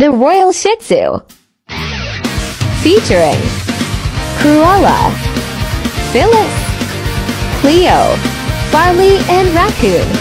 The Royal Shih Tzu. Featuring Cruella, Phyllis, Cleo, Farley, and Raccoon.